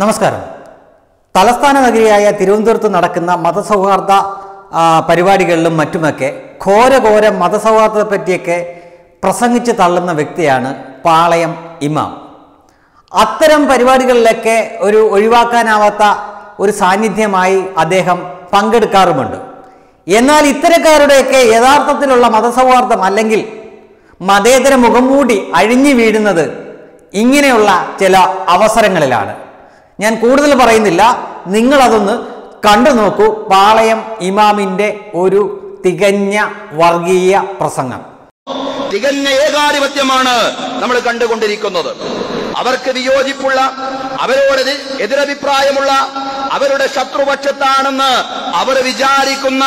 നമസ്കാരം. തലസ്ഥാന നഗരിയായ തിരുവനന്തപുരത്ത് നടക്കുന്ന മതസൗഹാർദ്ദ പരിപാടികളിലും മറ്റുമൊക്കെ ഘോരഘോര മതസൗഹാർദ്ദത്തെ പറ്റിയൊക്കെ പ്രസംഗിച്ച് തള്ളുന്ന വ്യക്തിയാണ് പാളയം ഇമാം. അത്തരം പരിപാടികളിലൊക്കെ ഒരു ഒഴിവാക്കാനാവാത്ത ഒരു സാന്നിധ്യമായി അദ്ദേഹം പങ്കെടുക്കാറുമുണ്ട്. എന്നാൽ ഇത്തരക്കാരുടെയൊക്കെ യഥാർത്ഥത്തിലുള്ള മതസൗഹാർദ്ദം അല്ലെങ്കിൽ മതേതര മുഖം മുഖംമൂടി അഴിഞ്ഞു വീഴുന്നത് ഇങ്ങനെയുള്ള ചില അവസരങ്ങളിലാണ്. ഞാൻ കൂടുതൽ പറയുന്നില്ല. നിങ്ങളതൊന്ന് കണ്ടു നോക്കൂ. പാളയം ഇമാമിന്റെ ഒരു തികഞ്ഞ വർഗീയ പ്രസംഗം. തികഞ്ഞ ഏകാധിപത്യമാണ് നമ്മൾ കണ്ടുകൊണ്ടിരിക്കുന്നത്. അവർക്ക് വിയോജിപ്പുള്ള അവരോട് എതിരഭിപ്രായമുള്ള അവരുടെ ശത്രുപക്ഷത്താണെന്ന് അവർ വിചാരിക്കുന്ന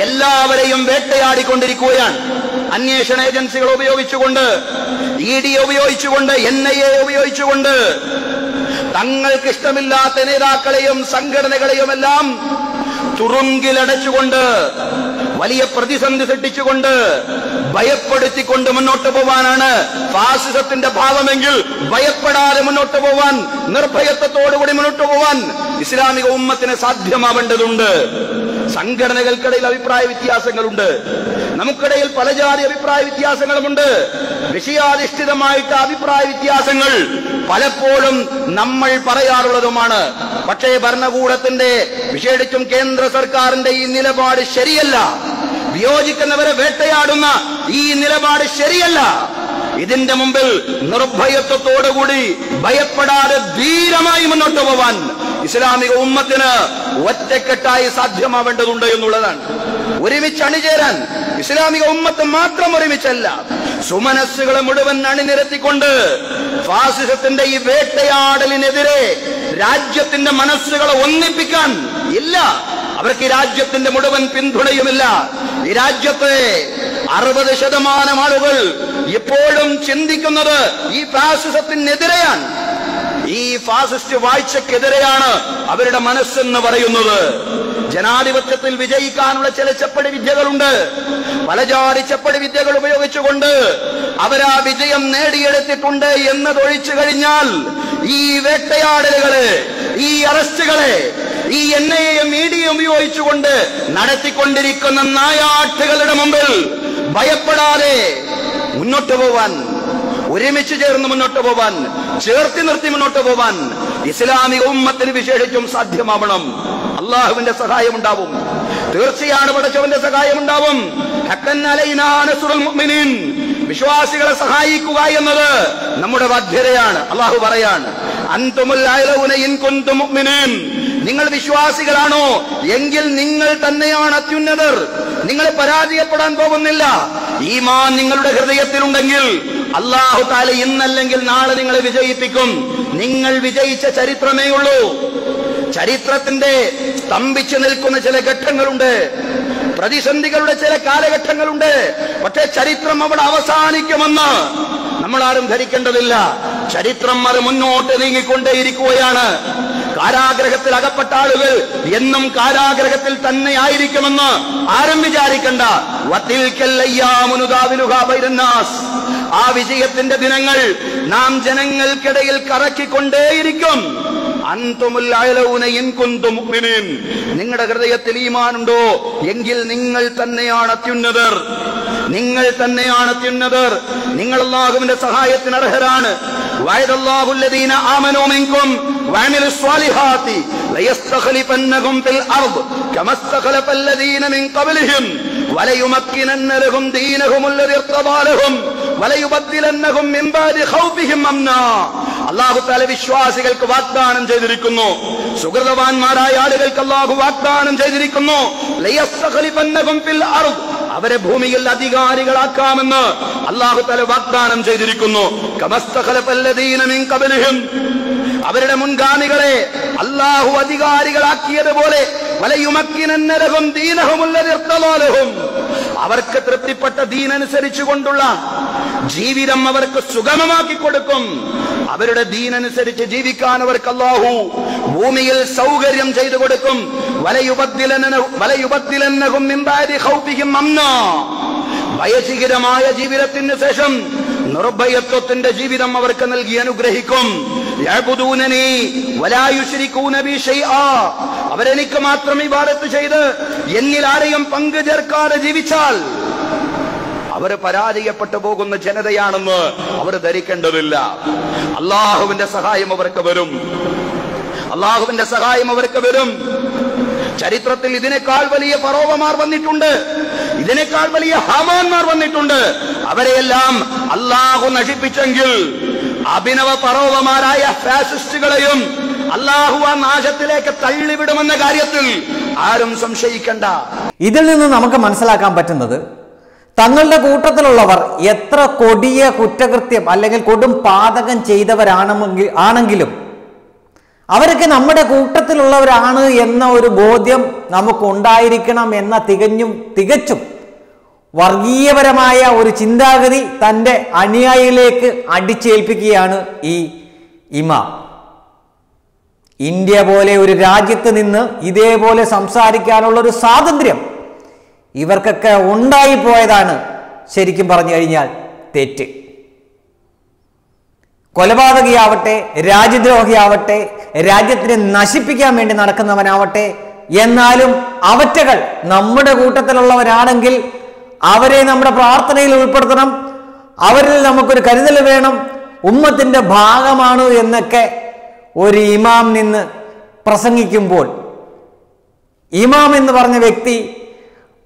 എല്ലാവരെയും വേട്ടയാടിക്കൊണ്ടിരിക്കുകയാണ്. അന്വേഷണ ഏജൻസികൾ ഉപയോഗിച്ചുകൊണ്ട് ഇ ഡി ഉപയോഗിച്ചുകൊണ്ട് എൻ ഐ എ ഉപയോഗിച്ചുകൊണ്ട് തങ്ങൾക്ക് ഇഷ്ടമില്ലാത്ത നേതാക്കളെയും സംഘടനകളെയും എല്ലാം തുറുങ്കിലടച്ചുകൊണ്ട് വലിയ പ്രതിസന്ധി സൃഷ്ടിച്ചുകൊണ്ട് ഭയപ്പെടുത്തിക്കൊണ്ട് മുന്നോട്ട് പോവാനാണ് ഫാസിസത്തിന്റെ ഭാവമെങ്കിൽ ഭയപ്പെടാതെ മുന്നോട്ട് പോവാൻ നിർഭയത്വത്തോടുകൂടി മുന്നോട്ട് പോവാൻ ഇസ്ലാമിക ഉമ്മത്തിന് സാധ്യമാവേണ്ടതുണ്ട്. സംഘടനകൾക്കിടയിൽ അഭിപ്രായ വ്യത്യാസങ്ങളുണ്ട്. നമുക്കിടയിൽ പല ജാതി അഭിപ്രായ വ്യത്യാസങ്ങളുമുണ്ട്. വിഷയാധിഷ്ഠിതമായിട്ട് അഭിപ്രായ വ്യത്യാസങ്ങൾ പലപ്പോഴും നമ്മൾ പറയാറുള്ളതുമാണ്. പക്ഷേ ഭരണകൂടത്തിന്റെ വിശേഷിച്ചും കേന്ദ്ര സർക്കാരിന്റെ ഈ നിലപാട് ശരിയല്ല. വിയോജിക്കുന്നവരെ വേട്ടയാടുന്ന ഈ നിലപാട് ശരിയല്ല. ഇതിന്റെ മുമ്പിൽ നിർഭയത്വത്തോടുകൂടി ഭയപ്പെടാതെ ധീരമായി മുന്നോട്ട് പോവാൻ ഇസ്ലാമിക ഉമ്മത്തിന് ഒറ്റക്കെട്ടായി സാധ്യമാവേണ്ടതുണ്ട് എന്നുള്ളതാണ്. ഒരുമിച്ച് അണിചേരാൻ ഇസ്ലാമിക ഉമ്മത്ത് മാത്രം ഒരുമിച്ചല്ല സുമനസ്സുകളെ മുഴുവൻ അണിനിരത്തിക്കൊണ്ട് ഫാസിസത്തിന്റെ ഈ വേട്ടയാടലിനെതിരെ രാജ്യത്തിന്റെ മനസ്സുകളെ ഒന്നിപ്പിക്കാൻ ഇല്ല. അവർക്ക് രാജ്യത്തിന്റെ മുഴുവൻ പിന്തുണയുമില്ല. ഈ രാജ്യത്തെ അറുപത് ശതമാനം ആളുകൾ ഇപ്പോഴും ചിന്തിക്കുന്നത് ഈ ഫാസിസത്തിനെതിരെയാണ്. ഈ ഫാസിസ്റ്റ് വാഴ്ചക്കെതിരെയാണ് അവരുടെ മനസ്സെന്ന് പറയുന്നത്. ജനാധിപത്യത്തിൽ വിജയിക്കാനുള്ള ചില ചെപ്പടി വിദ്യകളുണ്ട്. പലജാതി ചെപ്പടി വിദ്യകൾ ഉപയോഗിച്ചുകൊണ്ട് അവരാ വിജയം നേടിയെടുത്തിട്ടുണ്ട് എന്നതൊഴിച്ചു കഴിഞ്ഞാൽ ഈ വേട്ടയാടലുകൾ ഈ അറസ്റ്റുകളെ ഈ എൻ ഐ എ മീഡിയ ഉപയോഗിച്ചുകൊണ്ട് നടത്തിക്കൊണ്ടിരിക്കുന്ന നായാട്ടുകളുടെ മുമ്പിൽ ഭയപ്പെടാതെ മുന്നോട്ട് പോവാൻ ഒരുമിച്ച് ചേർന്ന് മുന്നോട്ട് പോവാൻ ചേർത്തി നിർത്തി മുന്നോട്ട് പോവാൻ ഇസ്ലാമിക ഉമ്മത്തിന് വിശേഷിച്ചും സാധ്യമാവണം. അള്ളാഹുവിന്റെ സഹായം ഉണ്ടാവും തീർച്ചയാണ് പടച്ചവന്റെ സഹായം ഉണ്ടാവും. വിശ്വാസികളെ സഹായിക്കുക എന്നത് നമ്മുടെ ബാധ്യതയാണ്. അള്ളാഹു പറയാണ് നിങ്ങൾ വിശ്വാസികളാണോ? എങ്കിൽ നിങ്ങൾ തന്നെയാണ് അത്യുന്നതർ. നിങ്ങളെ പരാജയപ്പെടാൻ പോകുന്നില്ല. ഈമാൻ നിങ്ങളുടെ ഹൃദയത്തിലുണ്ടെങ്കിൽ അള്ളാഹു താല ഇന്നല്ലെങ്കിൽ നാളെ നിങ്ങളെ വിജയിപ്പിക്കും. നിങ്ങൾ വിജയിച്ച ചരിത്രമേ ഉള്ളൂ. ചരിത്രത്തിന്റെ സ്തംഭിച്ചു നിൽക്കുന്ന ചില ഘട്ടങ്ങളുണ്ട്. പ്രതിസന്ധികളുടെ ചില കാലഘട്ടങ്ങളുണ്ട്. പക്ഷേ ചരിത്രം അവിടെ അവസാനിക്കുമെന്ന് നമ്മൾ ആരും ധരിക്കേണ്ടതില്ല. ചരിത്രം അത് മുന്നോട്ട് നീങ്ങിക്കൊണ്ടേയിരിക്കുകയാണ്. കാരാഗ്രഹത്തിൽ അകപ്പെട്ട ആളുകൾ എന്നും കാരാഗ്രഹത്തിൽ തന്നെ ആയിരിക്കുമെന്ന് ആരും വിചാരിക്കണ്ട. ബൈനന്നാസ്. ആ വിജയത്തിന്റെ ദിനങ്ങൾ നാം ജനങ്ങൾക്കിടയിൽ കറക്കിക്കൊണ്ടേയിരിക്കും. നിങ്ങളുടെ ഹൃദയത്തിൽ ഈമാനുണ്ടോ? എങ്കിൽ നിങ്ങൾ തന്നെയാണ് അത്യുന്നതർ. നിങ്ങൾ തന്നെയാണ് അത്യുന്നതർ. നിങ്ങൾ അള്ളാഹുവിന്റെ സഹായത്തിന് അർഹരാണ്. വയതല്ലാഹുല്ലദീന ആമനൂ മിൻകും വഅമിലു സ്വാലിഹാത്തി ലയസ്തഖലിഫന്നഹും ഫിൽ അർദ് കമസ്തഖലഫ الذين من قبلهم وليمكنن لهم دينهم الذي ارتضى لهم وليبدلنهم من بعد خوفهم امنا അള്ളാഹു താല വിശ്വാസികൾക്ക് വാഗ്ദാനം ചെയ്തിരിക്കുന്നു സുഹൃതവാന്മാരായ ആളുകൾക്ക് അള്ളാഹു വാഗ്ദാനം ചെയ്തിരിക്കുന്നു ലയസ്തഖലിഫന്നഹും ഫിൽ അർദ് അവരെ ഭൂമിയിൽ അധികാരികളാക്കാമെന്ന് അള്ളാഹു തല വാഗ്ദാനം ചെയ്തിരിക്കുന്നു കമസ്തഖലഫല്ലദീന മിൻ ഖബലിഹിം അവരുടെ മുൻഗാമികളെ അള്ളാഹു അധികാരികളാക്കിയതുപോലെ ഇർത്തലാലഹും അവർക്ക് തൃപ്തിപ്പെട്ട ദീനനുസരിച്ചു കൊണ്ടുള്ള ജീവിതം അവർക്ക് സുഗമമാക്കി കൊടുക്കും. അവരുടെ ദീനനുസരിച്ച് ജീവിക്കാൻ അവർക്ക് അള്ളാഹു ഭൂമിയിൽ സൗകര്യം ചെയ്തു കൊടുക്കും. വലയുപത്തിലെന്നും. ഭയചികിതമായ ജീവിതത്തിന് ശേഷം നിർഭയത്വത്തിന്റെ ജീവിതം അവർക്ക് നൽകി അനുഗ്രഹിക്കും. അവരെനിക്ക് മാത്രം ഇബാദത്ത് ചെയ്ത് എന്നിൽ ആരെയും പങ്കു ചേർക്കാതെ ജീവിച്ചാൽ അവർ പരാജയപ്പെട്ടു പോകുന്ന ജനതയാണെന്ന് അവർ ധരിക്കേണ്ടതില്ല. അള്ളാഹുവിന്റെ സഹായം അവർക്ക് വരും. അള്ളാഹുവിന്റെ സഹായം അവർക്ക് വരും. ചരിത്രത്തിൽ ഇതിനേക്കാൾ വലിയ ഫറോവമാർ വന്നിട്ടുണ്ട്. ഇതിനേക്കാൾ വലിയ ഹമാന്മാർ വന്നിട്ടുണ്ട്. അവരെയെല്ലാം അള്ളാഹു നശിപ്പിച്ചെങ്കിൽ അഭിനവ പറവമാരായ ഫാസിസ്റ്റുകളെയും അള്ളാഹു ആ നാശത്തിലേക്ക് തള്ളിവിടുമെന്ന കാര്യത്തിൽ ആരും സംശയിക്കണ്ട. ഇതിൽ നിന്ന് നമുക്ക് മനസ്സിലാക്കാൻ പറ്റുന്നത് തങ്ങളുടെ കൂട്ടത്തിലുള്ളവർ എത്ര കൊടിയ കുറ്റകൃത്യം അല്ലെങ്കിൽ കൊടും പാതകം ചെയ്തവരാണെങ്കിൽ ആണെങ്കിലും അവരൊക്കെ നമ്മുടെ കൂട്ടത്തിലുള്ളവരാണ് എന്ന ഒരു ബോധ്യം നമുക്കുണ്ടായിരിക്കണം എന്ന തികഞ്ഞും തികച്ചും വർഗീയപരമായ ഒരു ചിന്താഗതി തന്റെ അനുയായികളിലേക്ക് അടിച്ചേൽപ്പിക്കുകയാണ് ഈ ഇമ. ഇന്ത്യ പോലെ ഒരു രാജ്യത്ത് നിന്ന് ഇതേപോലെ സംസാരിക്കാനുള്ള ഒരു സ്വാതന്ത്ര്യം ഇവർക്കൊക്കെ ഉണ്ടായിപ്പോയതാണ് ശരിക്കും പറഞ്ഞു കഴിഞ്ഞാൽ തെറ്റ്. കൊലപാതകയാവട്ടെ രാജ്യദ്രോഹിയാവട്ടെ രാജ്യത്തിനെ നശിപ്പിക്കാൻ വേണ്ടി നടക്കുന്നവനാവട്ടെ എന്നാലും അവറ്റകൾ നമ്മുടെ കൂട്ടത്തിലുള്ളവരാണെങ്കിൽ അവരെ നമ്മുടെ പ്രാർത്ഥനയിൽ ഉൾപ്പെടുത്തണം. അവരിൽ നമുക്കൊരു കരുതൽ വേണം. ഉമ്മത്തിന്റെ ഭാഗമാണ് എന്നൊക്കെ ഒരു ഇമാം നിന്ന് പ്രസംഗിക്കുമ്പോൾ ഇമാം എന്ന് പറഞ്ഞ വ്യക്തി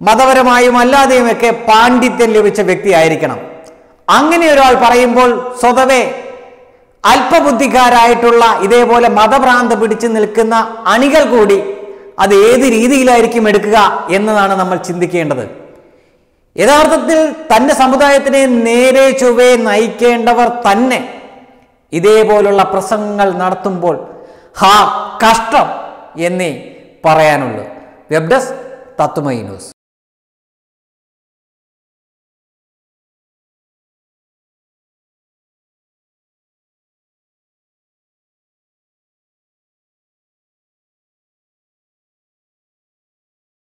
മതപരമായും അല്ലാതെയുമൊക്കെ പാണ്ഡിത്യം ലഭിച്ച വ്യക്തിയായിരിക്കണം അങ്ങനെ ഒരാൾ പറയുമ്പോൾ സ്വതവേ അല്പബുദ്ധിക്കാരായിട്ടുള്ള ഇതേപോലെ മതഭ്രാന്ത് പിടിച്ചു നിൽക്കുന്ന അണികൾ കൂടി അത് ഏത് രീതിയിലായിരിക്കും എടുക്കുക എന്നതാണ് നമ്മൾ ചിന്തിക്കേണ്ടത്. യഥാർത്ഥത്തിൽ തന്റെ സമുദായത്തിനെ നേരെ ചൊവ്വേ നയിക്കേണ്ടവർ തന്നെ ഇതേപോലുള്ള പ്രസംഗങ്ങൾ നടത്തുമ്പോൾ ഹാ കഷ്ടം എന്നേ പറയാനുള്ളൂ. വെബ് ഡെസ്ക് തത്തുമൈ ന്യൂസ്.